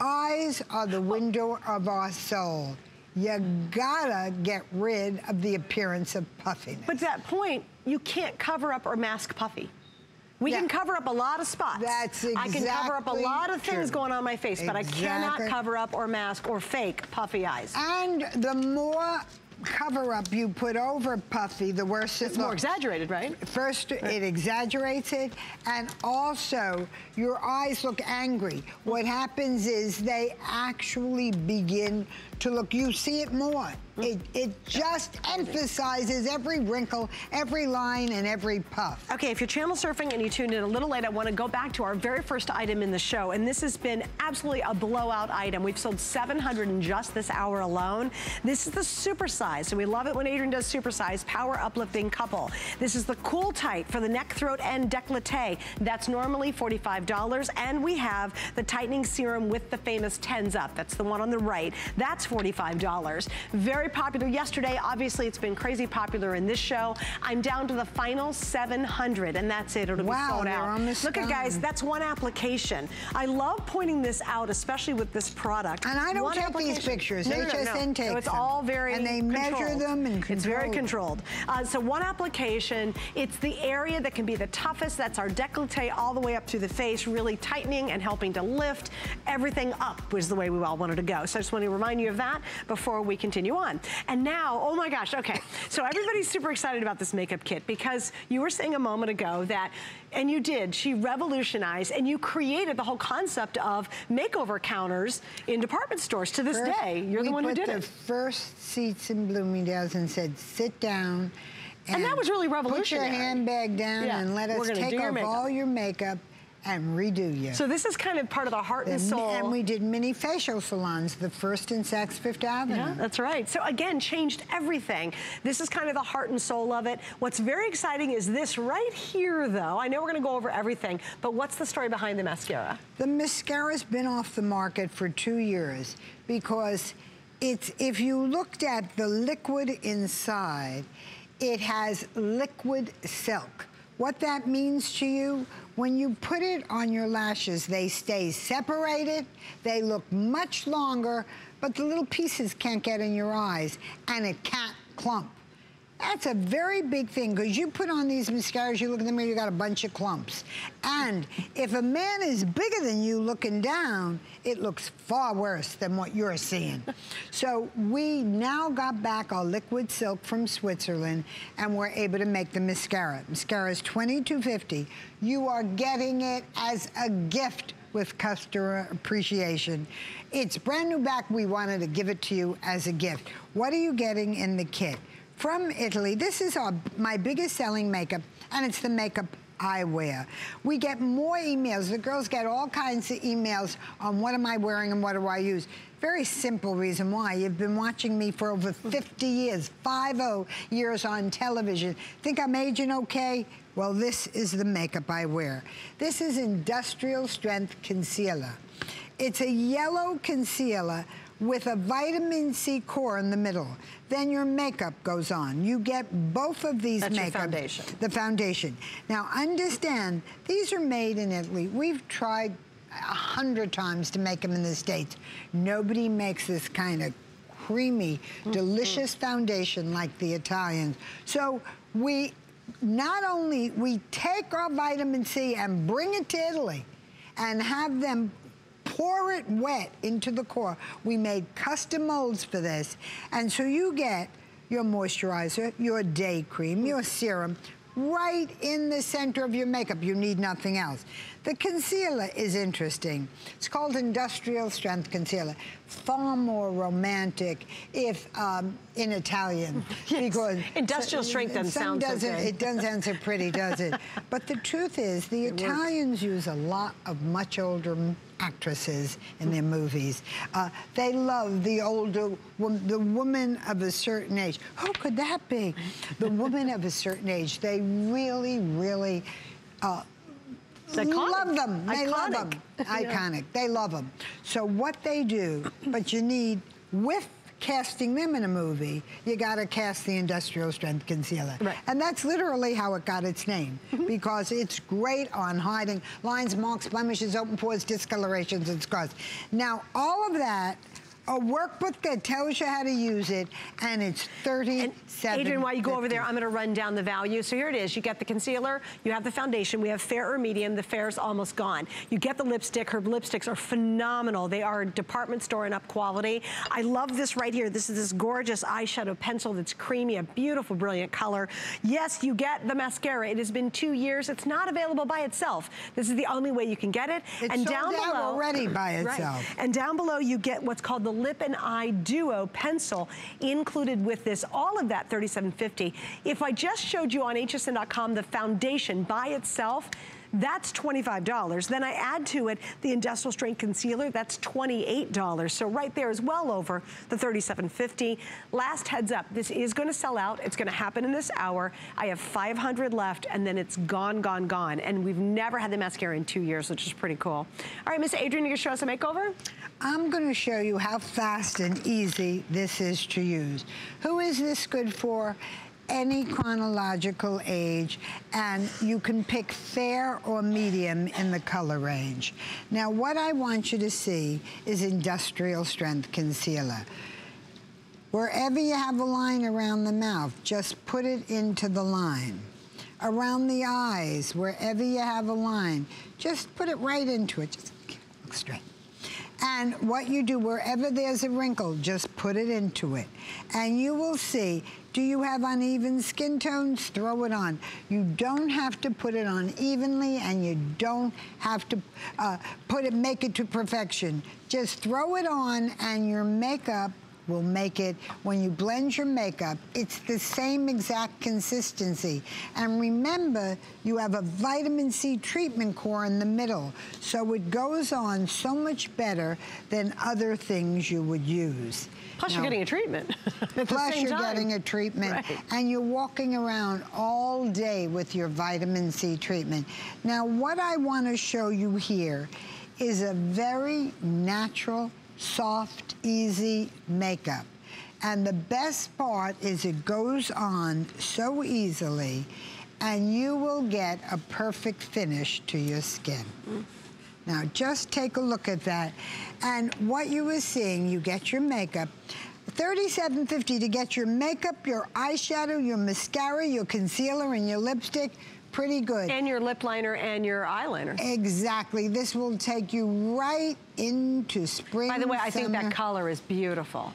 Eyes are the oh. window of our soul. You gotta get rid of the appearance of puffiness. But to that point, you can't cover up or mask puffy. We Yeah. can cover up a lot of spots. That's exactly I can cover up a lot of things true. going on my face, but I cannot cover up or mask or fake puffy eyes. and the more cover up you put over puffy, the worse it It's more exaggerated, right? First, it exaggerates it, and also your eyes look angry. What happens is they actually begin to look, you see it more. Hmm. It, it just emphasizes every wrinkle, every line, and every puff. Okay, if you're channel surfing and you tuned in a little late, I want to go back to our very first item in the show. And this has been absolutely a blowout item. We've sold 700 in just this hour alone. This is the super size. So we love it when Adrienne does super size, power uplifting couple. This is the cool tight for the neck, throat, and décolleté. That's normally $45. And we have the tightening serum with the famous Tense Up. That's the one on the right. That's $45. Very popular yesterday. Obviously, it's been crazy popular in this show. I'm down to the final 700, and that's it. It'll Wow, be sold out. Look at guys, that's one application. I love pointing this out, especially with this product. And I don't One take these pictures. No, no, no, HSN no. takes So it's them. all very And they measure them and It's very controlled. controlled. Uh, so one application, it's the area that can be the toughest. That's our décolleté all the way up through the face, really tightening and helping to lift everything up was the way we all wanted to go. So I just want to remind you of that. That before we continue on. And now, oh my gosh, okay. So everybody's super excited about this makeup kit because you were saying a moment ago that, and you did, she revolutionized and you created the whole concept of makeover counters in department stores to this First, day. You're the one who did the it. first seats in Bloomingdale's and said, sit down. And that was really revolutionary. Put your handbag down Yeah, and let us take off all your makeup and redo you. So this is kind of part of the heart and and, soul. and we did mini facial salons, the first in Saks Fifth Avenue. Yeah, that's right. So again, changed everything. This is kind of the heart and soul of it. What's very exciting is this right here, though. I know we're going to go over everything, but what's the story behind the mascara? The mascara's been off the market for two years because it's if you looked at the liquid inside, it has liquid silk. What that means to you, when you put it on your lashes, they stay separated, they look much longer, but the little pieces can't get in your eyes, and it can't clump. That's a very big thing because you put on these mascaras, you look in the mirror, you got a bunch of clumps. And if a man is bigger than you looking down, it looks far worse than what you're seeing. so we now got back our liquid silk from Switzerland and we're able to make the mascara. Mascara is $22.50. You are getting it as a gift with customer appreciation. It's brand new back. We wanted to give it to you as a gift. What are you getting in the kit? From Italy, this is our, my biggest selling makeup, and it's the makeup I wear. We get more emails. The girls get all kinds of emails on what am I wearing and what do I use. Very simple reason why. You've been watching me for over 50 years, 50 years on television. Think I'm aging okay? Well, this is the makeup I wear. This is industrial strength concealer. It's a yellow concealer with a vitamin C core in the middle. Then your makeup goes on. You get both of these That's your makeups. foundation. The foundation. Now understand, these are made in Italy. We've tried a hundred times to make them in the States. Nobody makes this kind of creamy, Mm-hmm. delicious foundation like the Italians. So we not only, we take our vitamin C and bring it to Italy and have them pour it wet into the core. We made custom molds for this. And so you get your moisturizer, your day cream, your serum, right in the center of your makeup. You need nothing else. The concealer is interesting. It's called industrial strength concealer. Far more romantic if um, in Italian. Because Industrial strength doesn't sound so doesn't, good. It doesn't sound so pretty, does it? But the truth is, the Italians use a lot of much older actresses in their movies. Uh, they love the older, the woman of a certain age. Who could that be? The woman of a certain age. They really, really uh, love them. They love Iconic. them. Yeah. Iconic. They love them. So what they do, but you need with casting them in a movie, you got to cast the industrial strength concealer. Right. And that's literally how it got its name mm-hmm. because it's great on hiding lines, marks, blemishes, open pores, discolorations, and scars. Now, all of that. A workbook that tells you how to use it, and it's And thirty-seven. Adrienne, while you go over there, I'm going to run down the value. So here it is. You get the concealer, you have the foundation. We have fair or medium. The fair is almost gone. You get the lipstick. Her lipsticks are phenomenal. They are department store and up quality. I love this right here. This is this gorgeous eyeshadow pencil that's creamy, a beautiful, brilliant color. Yes, you get the mascara. It has been two years. It's not available by itself. This is the only way you can get it. It's and down below, already by Right. itself. And down below, you get what's called the Lip and Eye Duo pencil included with this. All of that $37.50. If I just showed you on hsn.com the foundation by itself, that's $25. Then I add to it the industrial strength concealer, that's $28. So right there is well over the $37.50. Last heads up, this is gonna sell out. It's gonna happen in this hour. I have 500 left and then it's gone, gone, gone. And we've never had the mascara in two years, which is pretty cool. All right, Miss Adrienne, you're gonna show us a makeover? I'm going to show you how fast and easy this is to use. Who is this good for? Any chronological age, and you can pick fair or medium in the color range. Now, what I want you to see is industrial strength concealer. Wherever you have a line around the mouth, just put it into the line. Around the eyes, wherever you have a line, just put it right into it. Just look straight. And what you do, wherever there's a wrinkle, just put it into it. And you will see, do you have uneven skin tones? Throw it on. You don't have to put it on evenly and you don't have to uh, put it, make it to perfection. Just throw it on and your makeup will make it, when you blend your makeup, it's the same exact consistency. And remember, you have a vitamin C treatment core in the middle, so it goes on so much better than other things you would use. Plus, now, you're getting a treatment. plus, you're time. getting a treatment, right. and you're walking around all day with your vitamin C treatment. Now, what I want to show you here is a very natural soft, easy makeup. And the best part is it goes on so easily and you will get a perfect finish to your skin. Mm. Now, just take a look at that. And what you were seeing, you get your makeup. $37.50 to get your makeup, your eyeshadow, your mascara, your concealer, and your lipstick pretty good. And your lip liner and your eyeliner. Exactly. This will take you right into spring, By the way, I summer. think that color is beautiful.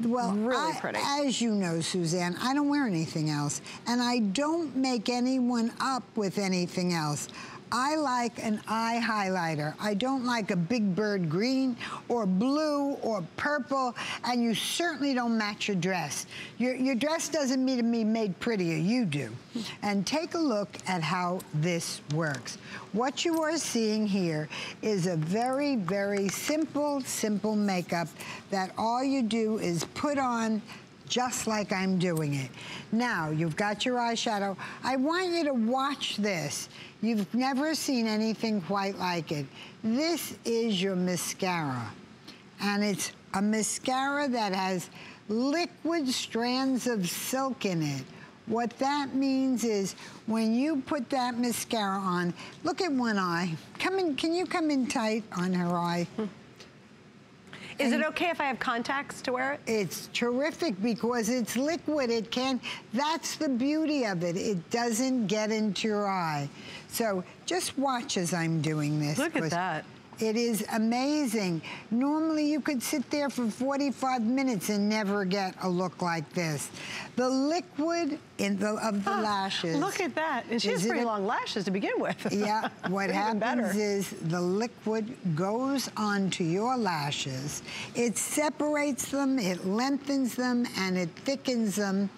Well, really I, pretty. as you know, Suzanne, I don't wear anything else. And I don't make anyone up with anything else. I like an eye highlighter. I don't like a big bird green or blue or purple, and you certainly don't match your dress. Your, your dress doesn't need to be made prettier, you do. And take a look at how this works. What you are seeing here is a very, very simple, simple makeup that all you do is put on just like I'm doing it. Now, you've got your eyeshadow. I want you to watch this. You've never seen anything quite like it. This is your mascara. And it's a mascara that has liquid strands of silk in it. What that means is when you put that mascara on, look at one eye. Come in, can you come in tight on her eye? Is it okay if I have contacts to wear it? It's terrific because it's liquid. It can, that's the beauty of it. It doesn't get into your eye. So just watch as I'm doing this. Look at that. It is amazing. Normally you could sit there for 45 minutes and never get a look like this. The liquid in the, of the ah, lashes. Look at that. And she has pretty long lashes to begin with. Yeah, what happens better. is the liquid goes onto your lashes. It separates them, it lengthens them, and it thickens them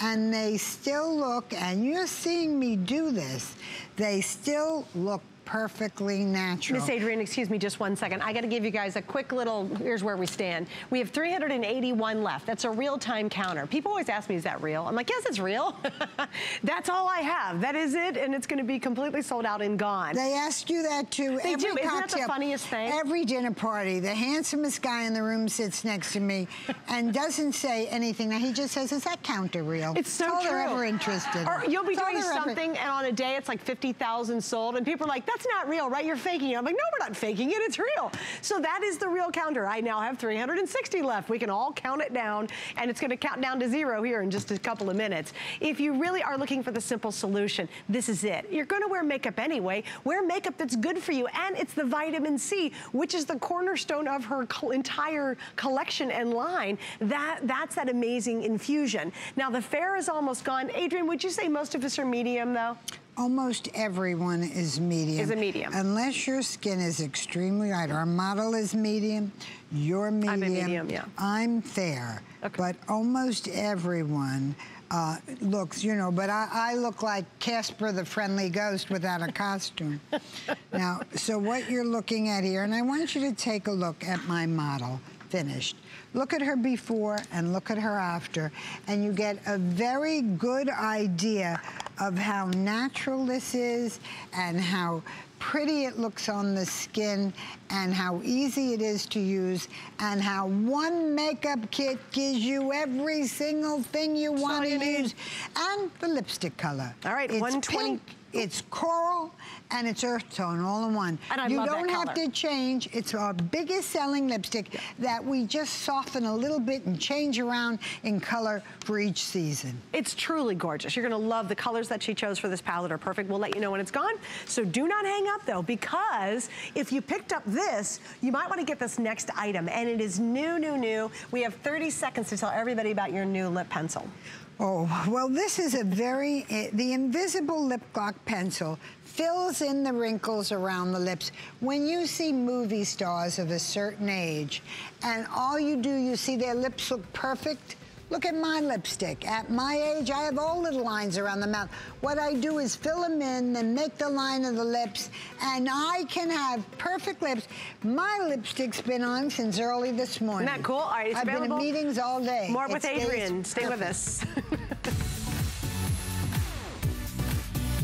and they still look, and you're seeing me do this, they still look perfectly natural. Miss Adrienne, excuse me just one second. I got to give you guys a quick little, here's where we stand. We have 381 left. That's a real-time counter. People always ask me, is that real? I'm like, yes, it's real. That's all I have. That is it, and it's going to be completely sold out and gone. They ask you that too. They every do. Cocktail, Isn't that the funniest thing? Every dinner party, the handsomest guy in the room sits next to me and doesn't say anything. Now, he just says, is that counter real? It's so That's true. they're ever interested. Or you'll be doing something, ever... and on a day, it's like 50,000 sold, and people are like, that's not real, right? You're faking it. I'm like, no, we're not faking it. It's real. So that is the real counter. I now have 360 left. We can all count it down, and it's going to count down to zero here in just a couple of minutes. If you really are looking for the simple solution, this is it. You're going to wear makeup anyway. Wear makeup that's good for you, and it's the vitamin C, which is the cornerstone of her entire collection and line. That That's that amazing infusion. Now, the fair is almost gone. Adrienne, would you say most of us are medium, though? Almost everyone is medium. Is a medium. Unless your skin is extremely light. Our model is medium, you're medium. I'm a medium, yeah. I'm fair. Okay. But almost everyone uh, looks, you know, but I, I, look like Casper the Friendly Ghost without a costume. now, so what you're looking at here, and I want you to take a look at my model, finished. Look at her before and look at her after, and you get a very good idea of how natural this is and how pretty it looks on the skin and how easy it is to use and how one makeup kit gives you every single thing you want to use and the lipstick color. All right, it's 120. Pink It's coral and it's earth tone all in one. And I you love that don't have color. to change. It's our biggest selling lipstick that we just soften a little bit and change around in color for each season. It's truly gorgeous. You're gonna love the colors that she chose for this palette are perfect. We'll let you know when it's gone. So do not hang up though, because if you picked up this, you might wanna get this next item. And it is new, new, new. We have 30 seconds to tell everybody about your new lip pencil. Oh, well, this is a very, eh, the invisible lip gloss pencil fills in the wrinkles around the lips. When you see movie stars of a certain age, and all you do, you see their lips look perfect, Look at my lipstick. At my age, I have all little lines around the mouth. What I do is fill them in, then make the line of the lips, and I can have perfect lips. My lipstick's been on since early this morning. Isn't that cool? All right, I've available. been in meetings all day. More It with Adrienne. Stay with us.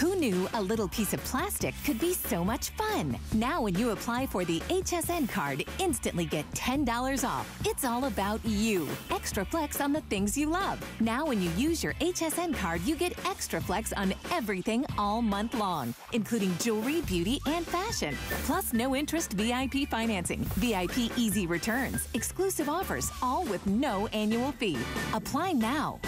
Who knew a little piece of plastic could be so much fun? Now, when you apply for the HSN card, instantly get $10 off. It's all about you. Extra flex on the things you love. Now, when you use your HSN card, you get extra flex on everything all month long, including jewelry, beauty, and fashion. Plus, no interest VIP financing, VIP easy returns, exclusive offers, all with no annual fee. Apply now.